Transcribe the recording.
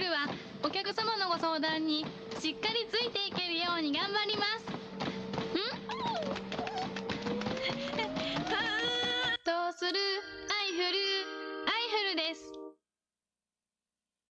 ルはお客様のご相談にしっかりついていけるように頑張ります。ん。どうする？アイフル。アイフルです。